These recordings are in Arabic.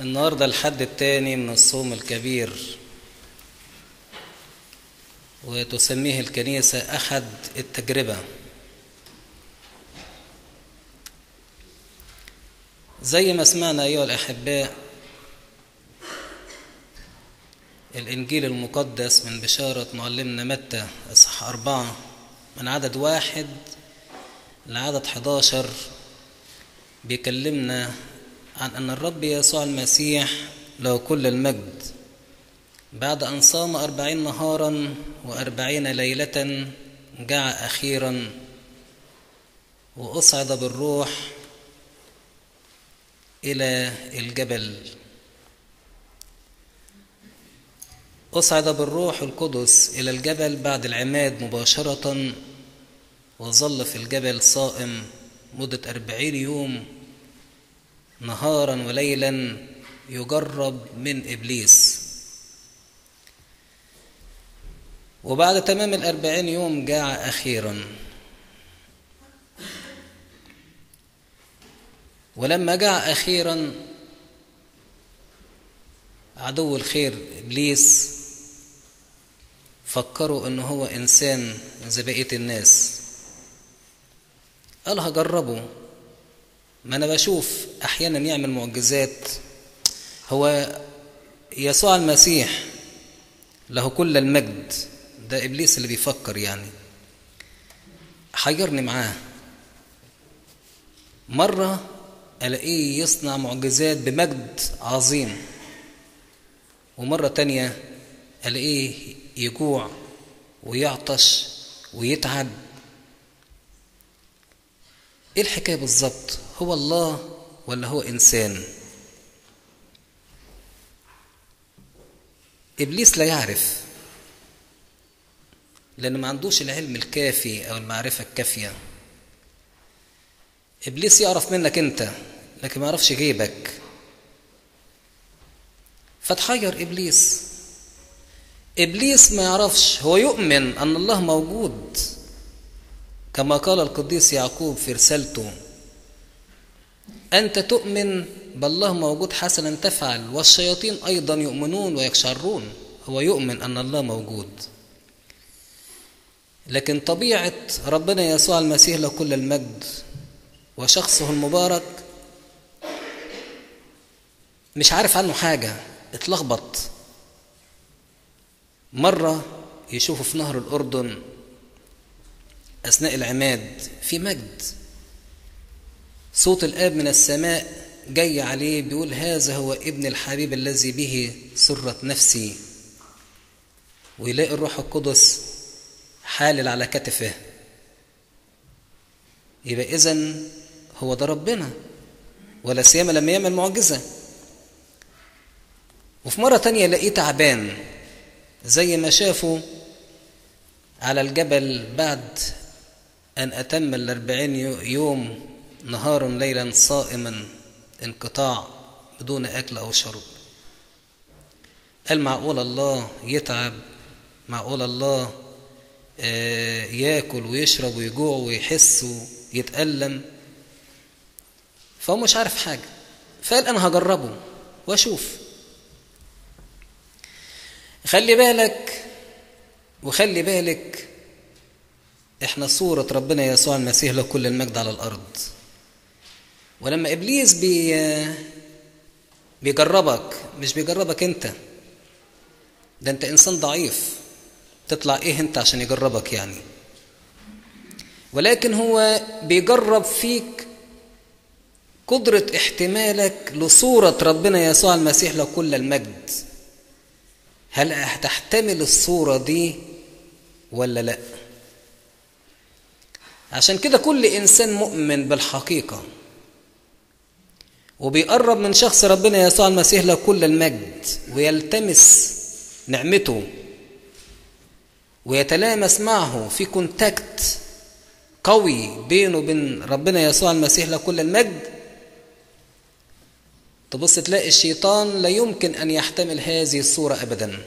النهاردة الحد الثاني من الصوم الكبير. وتسميه الكنيسة أحد التجربة. زي ما سمعنا أيها الأحباء الإنجيل المقدس من بشارة معلمنا متى إصحاح أربعة من عدد واحد لعدد 11 بيكلمنا عن أن الرب يسوع المسيح له كل المجد. بعد أن صام أربعين نهارا وأربعين ليلة جاع أخيرا وأصعد بالروح إلى الجبل. أصعد بالروح القدس إلى الجبل بعد العماد مباشرة وظل في الجبل صائم مدة أربعين يوم. نهارا وليلا يجرب من إبليس. وبعد تمام الأربعين يوم جاع أخيرا. ولما جاع أخيرا عدو الخير إبليس فكروا أنه هو إنسان زي بقية الناس. قال هجربه ما أنا بشوف أحيانا يعمل معجزات. هو يسوع المسيح له كل المجد. ده إبليس اللي بيفكر يعني. حيرني معاه. مرة ألاقيه يصنع معجزات بمجد عظيم. ومرة تانية ألاقيه يجوع ويعطش ويتعب. إيه الحكاية بالظبط؟ هو الله ولا هو إنسان؟ إبليس لا يعرف لأنه ما عندوش العلم الكافي أو المعرفة الكافية. إبليس يعرف منك أنت لكن ما يعرفش غيبك. فتحير إبليس. إبليس ما يعرفش هو يؤمن أن الله موجود كما قال القديس يعقوب في رسالته. أنت تؤمن بالله موجود حسنا تفعل والشياطين أيضا يؤمنون ويقشعرون هو يؤمن أن الله موجود. لكن طبيعة ربنا يسوع المسيح له كل المجد وشخصه المبارك مش عارف عنه حاجة اتلخبط. مرة يشوفه في نهر الأردن أثناء العماد في مجد. صوت الآب من السماء جاي عليه بيقول هذا هو ابن الحبيب الذي به سرت نفسي. ويلاقي الروح القدس حالل على كتفه. يبقى إذن هو ده ربنا ولا سيما لما يعمل معجزة. وفي مرة تانية لقيه تعبان زي ما شافوا على الجبل بعد أن أتم الأربعين يوم نهارا ليلا صائما انقطاع بدون أكل أو شرب. قال معقول الله يتعب معقول الله ياكل ويشرب ويجوع ويحس ويتألم. فهو مش عارف حاجة. فقال أنا هجربه وأشوف. خلي بالك وخلي بالك إحنا صورة ربنا يسوع المسيح له كل المجد على الأرض. ولما إبليس بي بيجربك مش بيجربك أنت. ده أنت إنسان ضعيف. تطلع إيه أنت عشان يجربك يعني؟ ولكن هو بيجرب فيك قدرة احتمالك لصورة ربنا يسوع المسيح له كل المجد. هل هتحتمل الصورة دي ولا لأ؟ عشان كده كل إنسان مؤمن بالحقيقة. وبيقرب من شخص ربنا يسوع المسيح له كل المجد ويلتمس نعمته ويتلامس معه في كونتاكت قوي بينه وبين ربنا يسوع المسيح له كل المجد. تبص تلاقي الشيطان لا يمكن أن يحتمل هذه الصورة أبدا.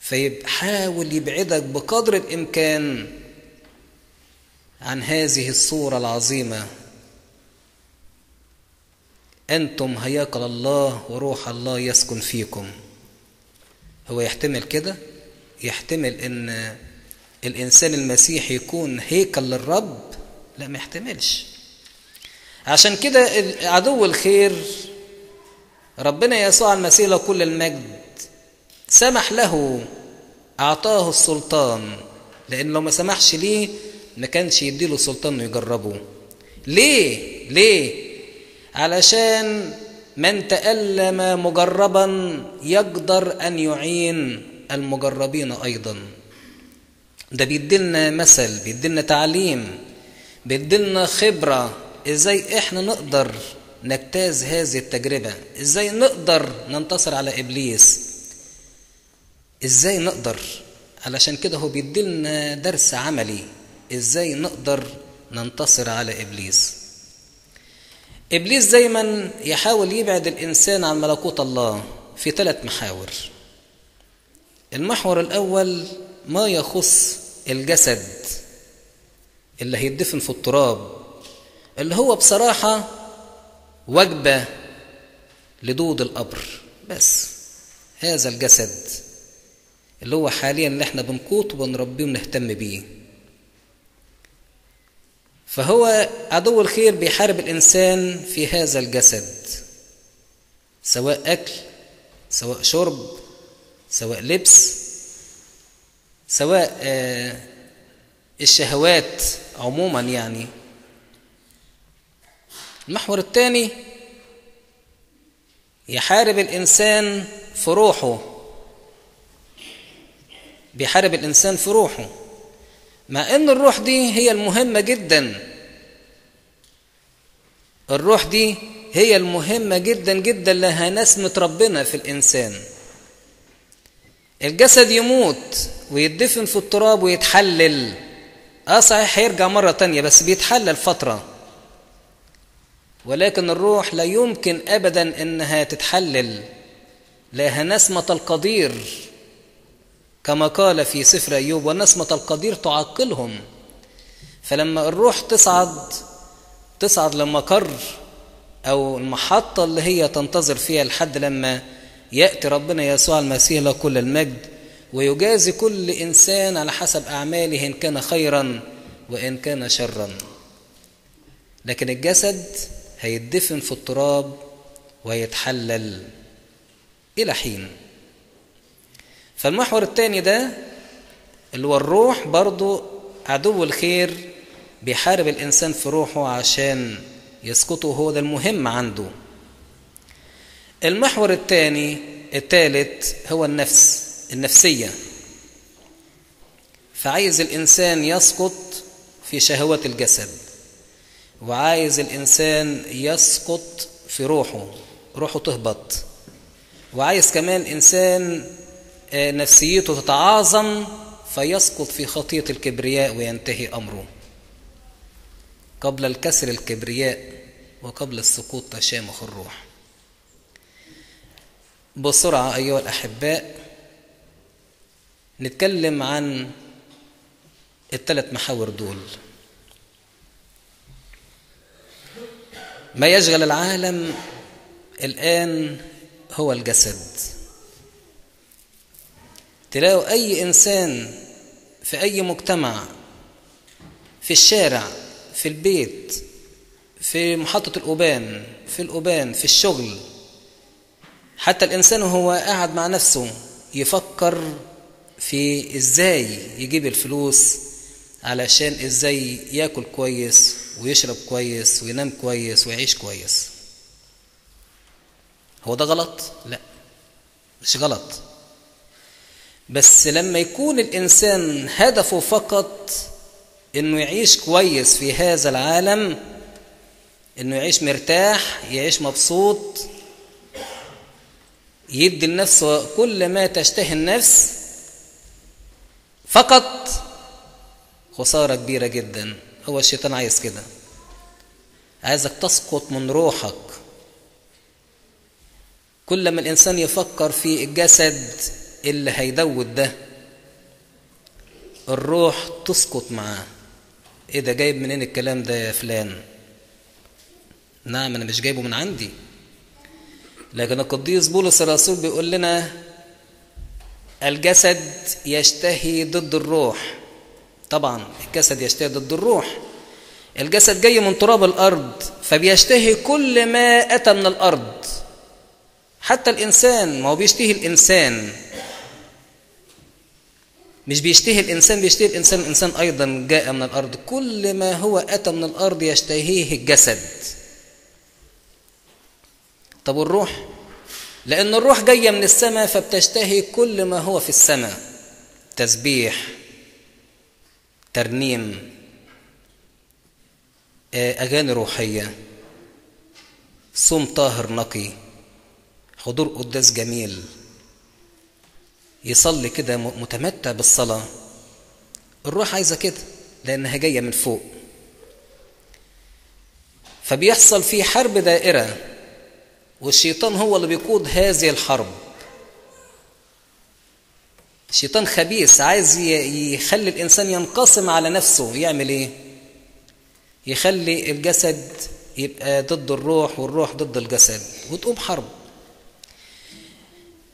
فيحاول يبعدك بقدر الإمكان عن هذه الصورة العظيمة. أنتم هياكل الله وروح الله يسكن فيكم. هو يحتمل كده؟ يحتمل إن الإنسان المسيحي يكون هيكل للرب؟ لا ما يحتملش. عشان كده عدو الخير ربنا يسوع المسيح له كل المجد. سمح له أعطاه السلطان. لأن لو ما سمحش ليه ما كانش يديله السلطان إنه يجربه. ليه؟ ليه؟ علشان من تألم مجربا يقدر أن يعين المجربين أيضا. ده بيدلنا مثل بيدلنا تعليم بيدلنا خبرة. إزاي إحنا نقدر نجتاز هذه التجربة؟ إزاي نقدر ننتصر على إبليس؟ إزاي نقدر؟ علشان كده هو بيدلنا درس عملي. إزاي نقدر ننتصر على إبليس؟ إبليس دايما يحاول يبعد الإنسان عن ملكوت الله في ثلاث محاور. المحور الأول ما يخص الجسد اللي هيدفن في التراب اللي هو بصراحة وجبة لدود القبر. بس هذا الجسد اللي هو حاليا اللي إحنا بنقوته وبنربيه ونهتم بيه. فهو عدو الخير بيحارب الإنسان في هذا الجسد. سواء أكل سواء شرب سواء لبس سواء الشهوات عموما يعني. المحور الثاني يحارب الإنسان في روحه بيحارب الإنسان في روحه مع إن الروح دي هي المهمة جدا. الروح دي هي المهمة جدا جدا لها نسمة ربنا في الإنسان. الجسد يموت ويدفن في التراب ويتحلل. آه صحيح هيرجع مرة تانية بس بيتحلل فترة. ولكن الروح لا يمكن ابدا إنها تتحلل. لها نسمة القدير. كما قال في سفر أيوب ونسمة القدير تعقلهم. فلما الروح تصعد تصعد لمقر أو المحطة اللي هي تنتظر فيها لحد لما يأتي ربنا يسوع المسيح له كل المجد ويجازي كل إنسان على حسب أعماله إن كان خيرا وإن كان شرا. لكن الجسد هيدفن في التراب ويتحلل إلى حين. فالمحور الثاني ده اللي هو الروح برضو عدو الخير بيحارب الإنسان في روحه عشان يسقطه هو ده المهم عنده. المحور الثاني الثالث هو النفس النفسية. فعايز الإنسان يسقط في شهوات الجسد وعايز الإنسان يسقط في روحه روحه تهبط. وعايز كمان إنسان نفسيته تتعاظم فيسقط في خطية الكبرياء وينتهي أمره. قبل الكسر الكبرياء وقبل السقوط تشامخ الروح. بسرعة أيها الأحباء نتكلم عن الثلاث محاور دول. ما يشغل العالم الآن هو الجسد. تلاقوا أي إنسان في أي مجتمع في الشارع في البيت في محطة الأوبان في الأوبان في الشغل حتى الإنسان وهو قاعد مع نفسه يفكر في إزاي يجيب الفلوس علشان إزاي ياكل كويس ويشرب كويس وينام كويس ويعيش كويس هو ده غلط؟ لا مش غلط بس لما يكون الإنسان هدفه فقط إنه يعيش كويس في هذا العالم إنه يعيش مرتاح يعيش مبسوط يدي لنفسه كل ما تشتهي النفس فقط خسارة كبيرة جدا. هو الشيطان عايز كده. عايزك تسقط من روحك. كل ما الإنسان يفكر في الجسد اللي هيدود ده الروح تسقط معاه. إيه ده جايب منين الكلام ده يا فلان؟ نعم أنا مش جايبه من عندي. لكن القديس بولس الرسول بيقول لنا الجسد يشتهي ضد الروح. طبعا الجسد يشتهي ضد الروح. الجسد جاي من تراب الأرض فبيشتهي كل ما أتى من الأرض. حتى الإنسان ما هو بيشتهي الإنسان. مش بيشتهي الإنسان بيشتهي الإنسان الإنسان أيضا جاء من الأرض. كل ما هو أتى من الأرض يشتهيه الجسد. طب والروح؟ لأن الروح جاية من السماء فبتشتهي كل ما هو في السماء. تسبيح ترنيم أغاني روحية صوم طاهر نقي حضور قداس جميل. يصلي كده متمتع بالصلاة. الروح عايزة كده لأنها جاية من فوق. فبيحصل في حرب دائرة والشيطان هو اللي بيقود هذه الحرب. الشيطان خبيث عايز يخلي الإنسان ينقسم على نفسه. يعمل إيه؟ يخلي الجسد يبقى ضد الروح والروح ضد الجسد وتقوم حرب.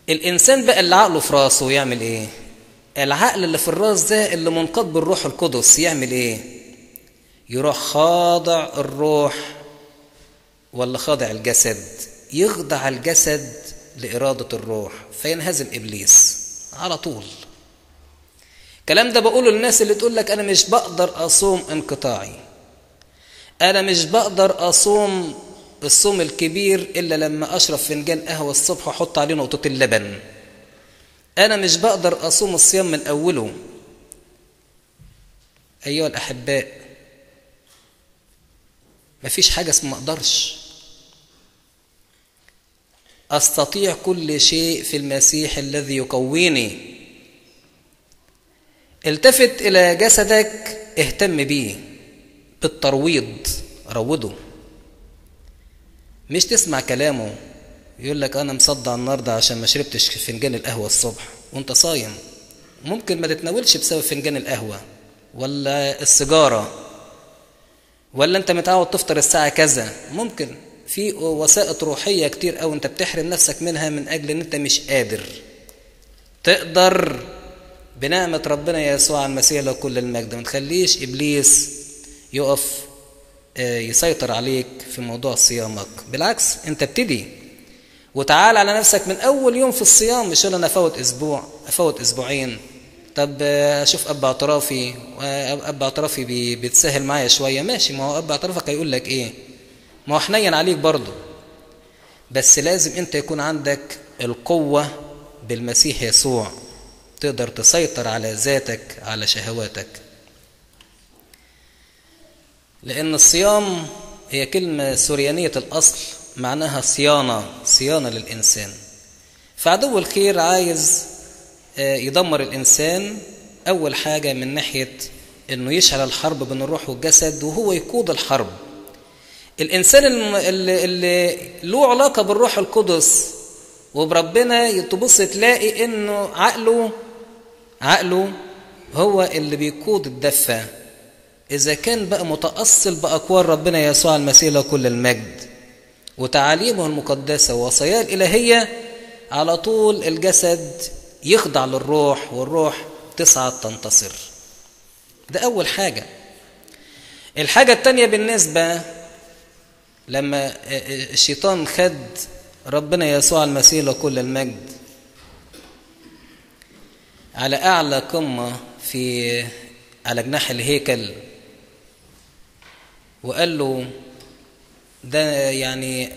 الإنسان بقى اللي عقله في راسه يعمل إيه؟ العقل اللي في الراس ده اللي منقاد بالروح القدس يعمل إيه؟ يروح خاضع الروح ولا خاضع الجسد يخضع الجسد لإرادة الروح فينهزم إبليس على طول. الكلام ده بقوله للناس اللي تقول لك أنا مش بقدر أصوم انقطاعي. أنا مش بقدر أصوم الصوم الكبير إلا لما أشرب فنجان قهوة الصبح وأحط عليه نقطة اللبن. أنا مش بقدر أصوم الصيام من أوله. أيها الأحباء مفيش حاجة اسمها ما أقدرش. أستطيع كل شيء في المسيح الذي يقويني. التفت إلى جسدك اهتم بيه بالترويض. روضه. مش تسمع كلامه. يقول لك أنا مصدع النهاردة عشان ما شربتش فنجان القهوة الصبح. وأنت صايم. ممكن ما تتناولش بسبب فنجان القهوة. ولا السيجارة. ولا أنت متعود تفطر الساعة كذا. ممكن. في وسائط روحية كتير قوي أنت بتحرم نفسك منها من أجل إن أنت مش قادر. تقدر. بنعمة ربنا يسوع المسيح له كل المجد. ما تخليش إبليس يقف يسيطر عليك في موضوع صيامك. بالعكس انت ابتدي وتعال على نفسك من أول يوم في الصيام مش أنا أفوت أسبوع أفوت أسبوعين. طب أشوف أب اعترافي أب اعترافي بيتسهل معايا شوية. ماشي ما هو أب اعترافك هيقول لك إيه؟ ما هو حنين عليك برضه. بس لازم أنت يكون عندك القوة بالمسيح يسوع. تقدر تسيطر على ذاتك على شهواتك. لأن الصيام هي كلمة سوريانية الأصل معناها صيانة صيانة للإنسان. فعدو الخير عايز يدمر الإنسان أول حاجة من ناحية إنه يشعل الحرب بين الروح والجسد وهو يقود الحرب. الإنسان اللي, اللي له علاقة بالروح القدس وبربنا تبص تلاقي إنه عقله عقله هو اللي بيقود الدفة. إذا كان بقى متأصل بأقوال ربنا يسوع المسيح له كل المجد وتعاليمه المقدسة ووصاياه الإلهية على طول الجسد يخضع للروح والروح تصعد تنتصر. ده أول حاجة. الحاجة التانية بالنسبة لما الشيطان خد ربنا يسوع المسيح له كل المجد. على أعلى قمة في على جناح الهيكل. وقال له ده يعني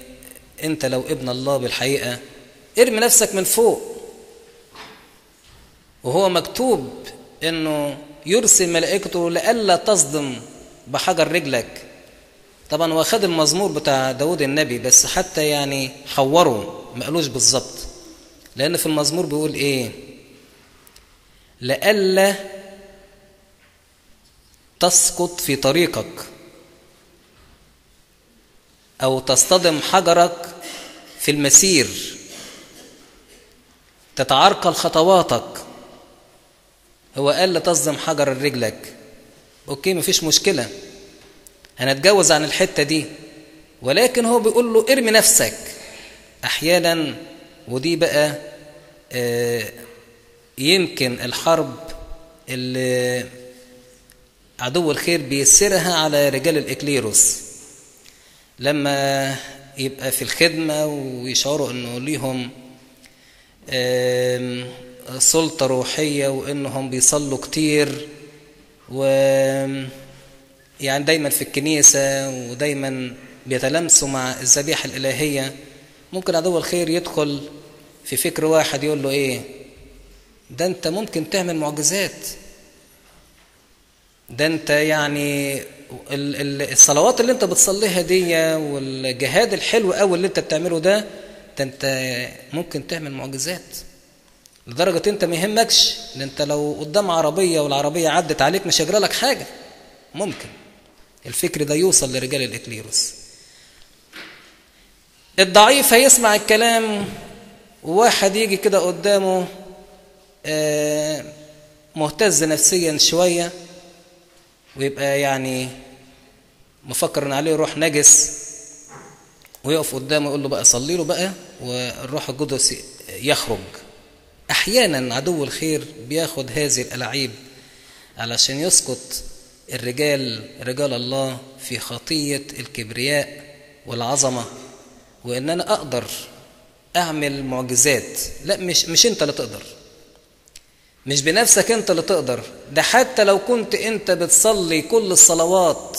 أنت لو ابن الله بالحقيقة ارمي نفسك من فوق. وهو مكتوب إنه يرسل ملائكته لئلا تصدم بحجر رجلك. طبعا هو خد المزمور بتاع داود النبي بس حتى يعني حوره ما قالوش بالظبط. لأن في المزمور بيقول إيه؟ لئلا تسقط في طريقك. أو تصطدم حجرك في المسير. تتعرقل خطواتك. هو قال لا تصدم حجر رجلك. أوكي مفيش مشكلة. هنتجوز عن الحتة دي. ولكن هو بيقول له ارمي نفسك. أحيانا ودي بقى يمكن الحرب اللي عدو الخير بيسرها على رجال الإكليروس. لما يبقى في الخدمة ويشعروا أنه ليهم سلطة روحية وأنهم بيصلوا كتير و يعني دايما في الكنيسة ودايما بيتلامسوا مع الذبيحة الإلهية. ممكن عدو الخير يدخل في فكر واحد يقول له إيه؟ ده أنت ممكن تعمل معجزات. ده أنت يعني الصلوات اللي أنت بتصليها دي والجهاد الحلو قوي اللي أنت بتعمله ده ده أنت ممكن تعمل معجزات. لدرجة أنت ما يهمكش ان أنت لو قدام عربية والعربية عدت عليك مش هيجرى لك حاجة. ممكن. الفكر ده يوصل لرجال الإكليروس. الضعيف هيسمع الكلام وواحد يجي كده قدامه مهتز نفسيا شوية. ويبقى يعني مفكر إن عليه روح نجس ويقف قدامه يقول له بقى صلي له بقى والروح القدس يخرج. أحيانا عدو الخير بياخد هذه الالاعيب علشان يسقط الرجال رجال الله في خطية الكبرياء والعظمة. وإن أنا أقدر أعمل معجزات لا مش مش أنت اللي تقدر. مش بنفسك انت اللي تقدر. ده حتى لو كنت انت بتصلي كل الصلوات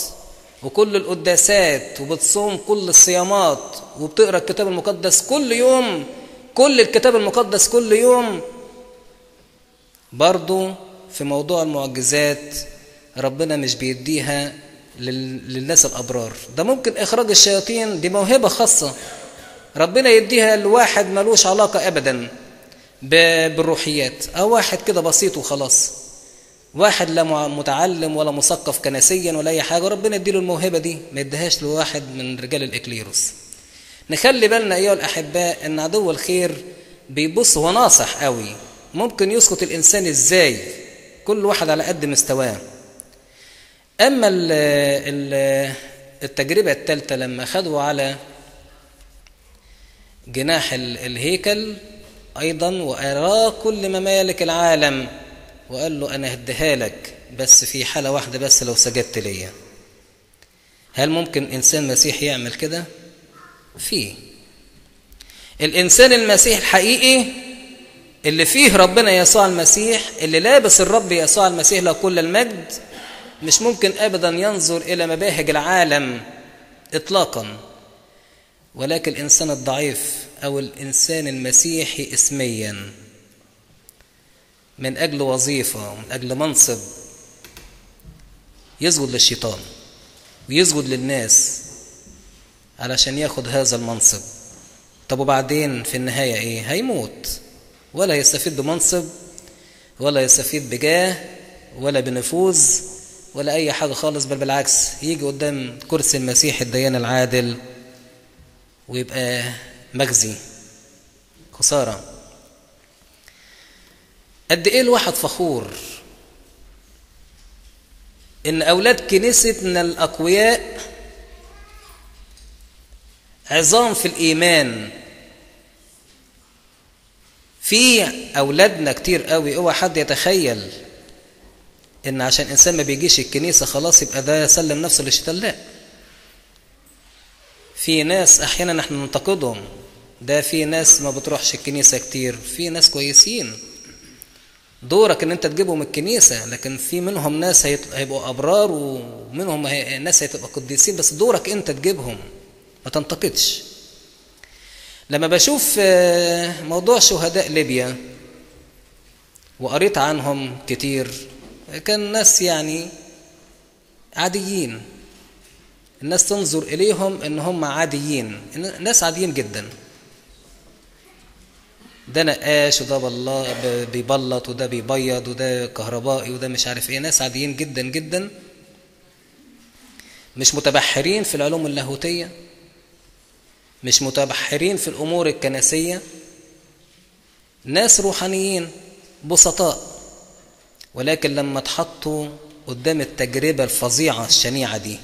وكل القداسات وبتصوم كل الصيامات وبتقرأ الكتاب المقدس كل يوم كل الكتاب المقدس كل يوم برضو في موضوع المعجزات ربنا مش بيديها للناس الأبرار. ده ممكن إخراج الشياطين دي موهبة خاصة. ربنا يديها لواحد ملوش علاقة أبدا. بالروحيات أو واحد كده بسيط وخلاص. واحد لا متعلم ولا مثقف كنسيا ولا أي حاجة ربنا يديله الموهبة دي. ما يديهاش لواحد من رجال الإكليروس. نخلي بالنا أيها الأحباء أن عدو الخير بيبص هو ناصح قوي. ممكن يسقط الإنسان إزاي؟ كل واحد على قد مستواه. أما ال ال التجربة الثالثة لما خدوا على جناح الهيكل أيضا وأراه كل ممالك العالم. وقال له أنا هديها لك بس في حالة واحدة بس لو سجدت ليا. هل ممكن إنسان مسيحي يعمل كده؟ فيه الإنسان المسيح الحقيقي اللي فيه ربنا يسوع المسيح اللي لابس الرب يسوع المسيح له كل المجد مش ممكن أبدا ينظر إلى مباهج العالم إطلاقا. ولكن الإنسان الضعيف أو الإنسان المسيحي اسميا. من أجل وظيفة ومن أجل منصب. يسجد للشيطان ويسجد للناس علشان ياخد هذا المنصب. طب وبعدين في النهاية إيه؟ هيموت. ولا يستفيد بمنصب ولا يستفيد بجاه ولا بنفوذ ولا أي حاجة خالص بل بالعكس يجي قدام كرسي المسيح الديان العادل ويبقى مجزي خسارة. قد إيه الواحد فخور إن أولاد كنيستنا الأقوياء عظام في الإيمان. في أولادنا كتير قوي اوعى حد يتخيل إن عشان إنسان ما بيجيش الكنيسة خلاص يبقى ده سلم نفسه للشيطان؟ لا. في ناس أحيانا إحنا ننتقدهم. ده في ناس ما بتروحش الكنيسة كتير. في ناس كويسين. دورك إن أنت تجيبهم الكنيسة لكن في منهم ناس هيبقوا أبرار ومنهم ناس هتبقى قديسين بس دورك أنت تجيبهم. ما تنتقدش. لما بشوف موضوع شهداء ليبيا وقريت عنهم كتير كان ناس يعني عاديين. الناس تنظر إليهم إن هم عاديين ناس عاديين جدا. ده نقاش وده بلا بيبلط وده بيبيض وده كهربائي وده مش عارف إيه. ناس عاديين جدا جدا. مش متبحرين في العلوم اللاهوتية. مش متبحرين في الأمور الكنسية. ناس روحانيين بسطاء. ولكن لما اتحطوا قدام التجربة الفظيعة الشنيعة دي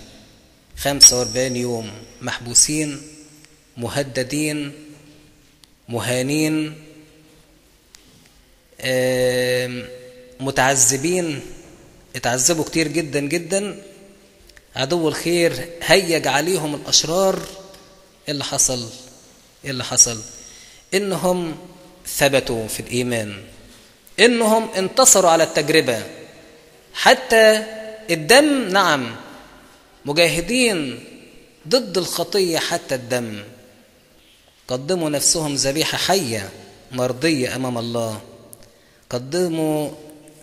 45 يوم. محبوسين مهددين مهانين متعذبين. اتعذبوا كتير جدا جدا. عدو الخير هيج عليهم الأشرار. إيه اللي حصل؟ إيه اللي حصل؟ إنهم ثبتوا في الإيمان. إنهم انتصروا على التجربة. حتى الدم نعم مجاهدين ضد الخطية حتى الدم. قدموا نفسهم ذبيحة حية مرضية أمام الله. قدموا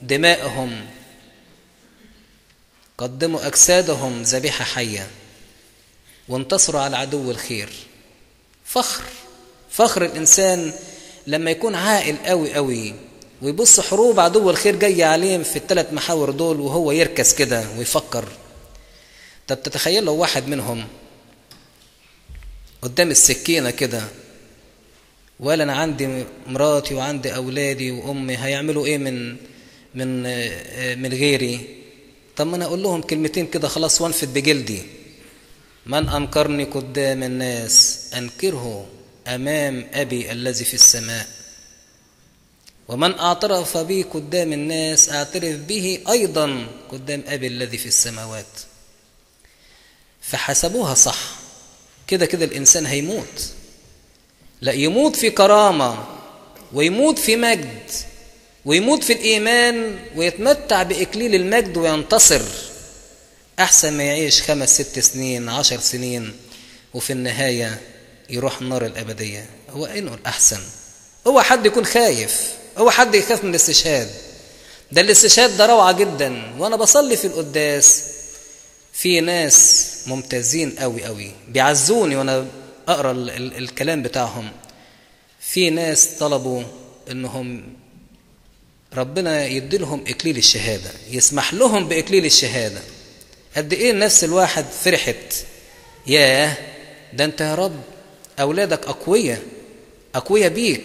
دمائهم. قدموا أجسادهم ذبيحة حية. وانتصروا على عدو الخير. فخر. فخر الإنسان لما يكون عاقل قوي قوي ويبص حروب عدو الخير جاية عليه في الثلاث محاور دول وهو يركز كده ويفكر. طب تتخيل لو واحد منهم قدام السكينة كده ولا أنا عندي مراتي وعندي أولادي وأمي هيعملوا إيه من من من غيري؟ طب ما أنا أقول لهم كلمتين كده خلاص وانفد بجلدي. من أنكرني قدام الناس أنكره أمام أبي الذي في السماء. ومن اعترف بي قدام الناس أعترف به أيضا قدام أبي الذي في السماوات. فحسبوها صح. كده كده الإنسان هيموت. لا يموت في كرامة ويموت في مجد ويموت في الإيمان ويتمتع باكليل المجد وينتصر. أحسن ما يعيش خمس ست سنين عشر سنين وفي النهاية يروح النار الأبدية. هو إنه الأحسن. هو حد يكون خايف. هو حد يخاف من الاستشهاد. ده الاستشهاد ده روعة جدا. وأنا بصلي في القداس. في ناس ممتازين قوي قوي بيعزوني وأنا أقرأ ال ال الكلام بتاعهم. في ناس طلبوا إنهم ربنا يدي لهم اكليل الشهادة يسمح لهم باكليل الشهادة. قد إيه نفس الواحد فرحت؟ ياه ده أنت يا رب أولادك أقوياء أقوياء بيك.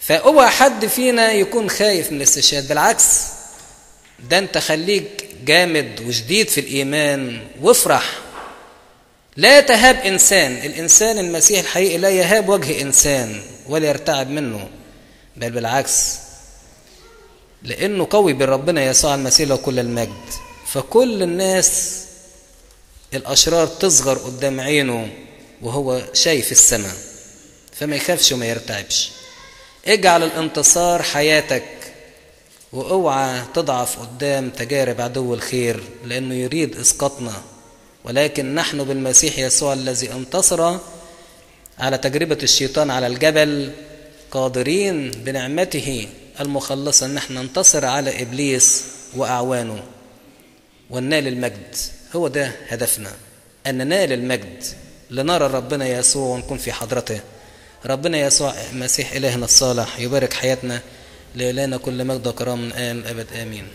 فاوعى حد فينا يكون خايف من الاستشهاد؟ بالعكس ده أنت خليك جامد وشديد في الإيمان وافرح. لا تهاب إنسان الإنسان المسيح الحقيقي لا يهاب وجه إنسان ولا يرتعب منه بل بالعكس لأنه قوي بربنا يسوع المسيح له كل المجد. فكل الناس الأشرار تصغر قدام عينه وهو شايف السماء فما يخافش وما يرتعبش. اجعل الانتصار حياتك وأوعى تضعف قدام تجارب عدو الخير لأنه يريد إسقاطنا. ولكن نحن بالمسيح يسوع الذي انتصر على تجربة الشيطان على الجبل قادرين بنعمته المخلصة. ان إحنا ننتصر على إبليس وأعوانه وننال المجد. هو ده هدفنا أن ننال المجد لنرى ربنا يسوع ونكون في حضرته. ربنا يسوع مسيح إلهنا الصالح يبارك حياتنا. لإلهنا كل مجد وكرام من آن أبد آمين.